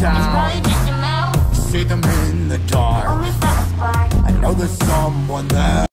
sound. See them in the dark. I know there's someone there.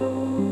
Música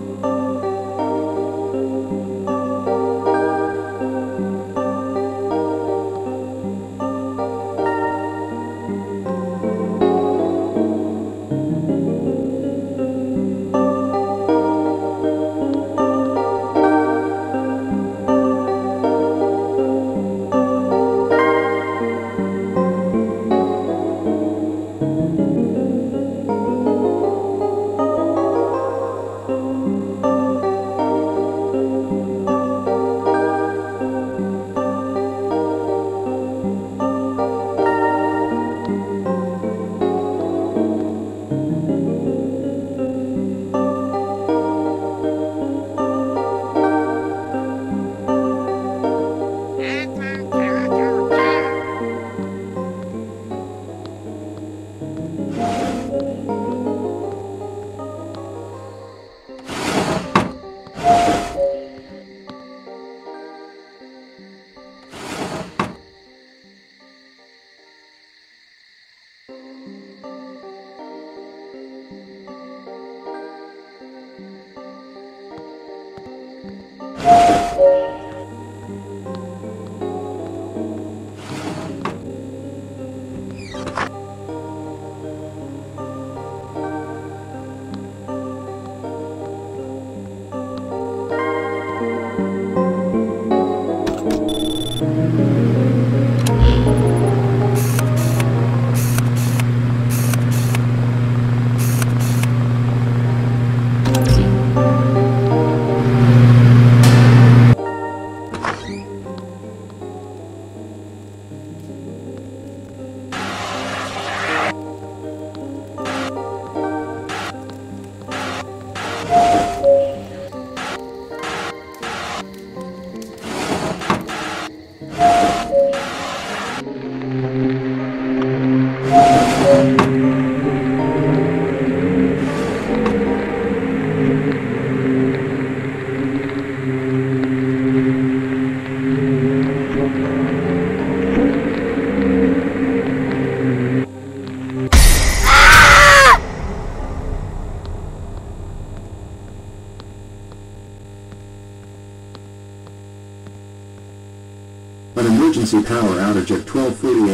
An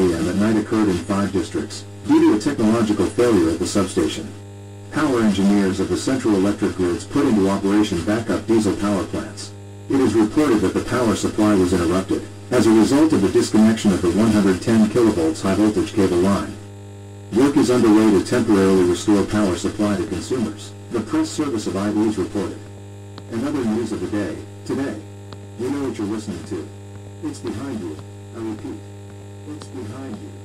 12.40 a.m. at night occurred in five districts, due to a technological failure at the substation. Power engineers of the Central Electric Grids put into operation backup diesel power plants. It is reported that the power supply was interrupted, as a result of the disconnection of the 110 kilovolts high-voltage cable line. Work is underway to temporarily restore power supply to consumers, the press service of iNews reported. Another news of the day, today. You know what you're listening to. It's behind you. I repeat, it's behind you.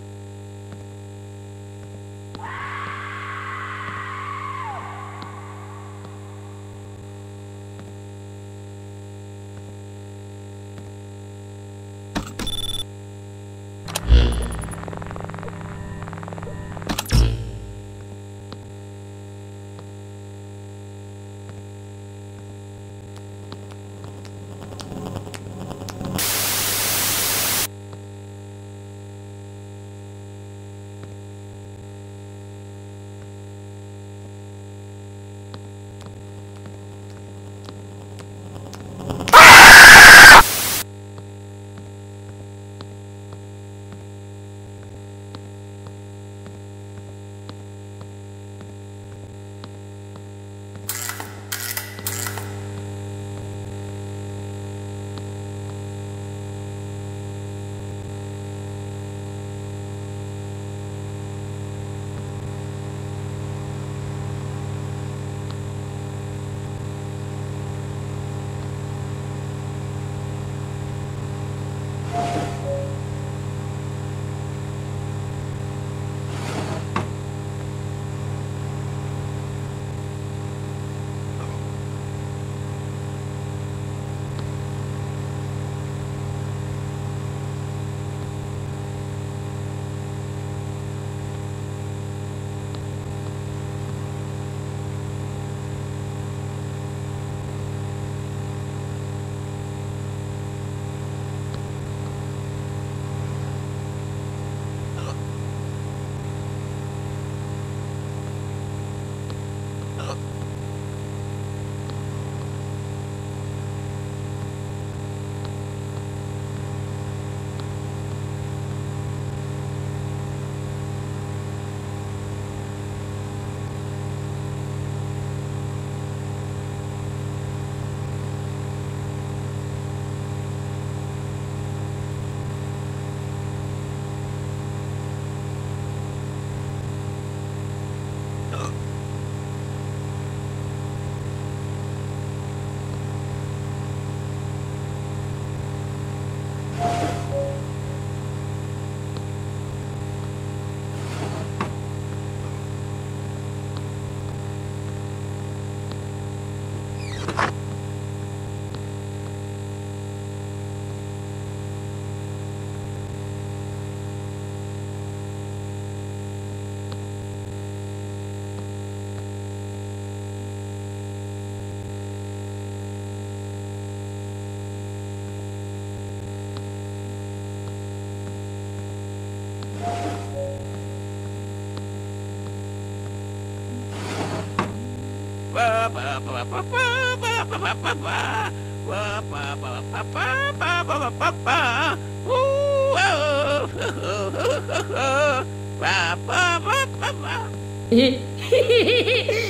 Today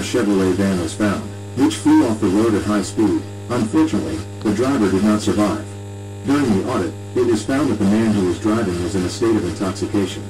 a Chevrolet van was found, which flew off the road at high speed. Unfortunately, the driver did not survive. During the audit, it was found that the man who was driving was in a state of intoxication.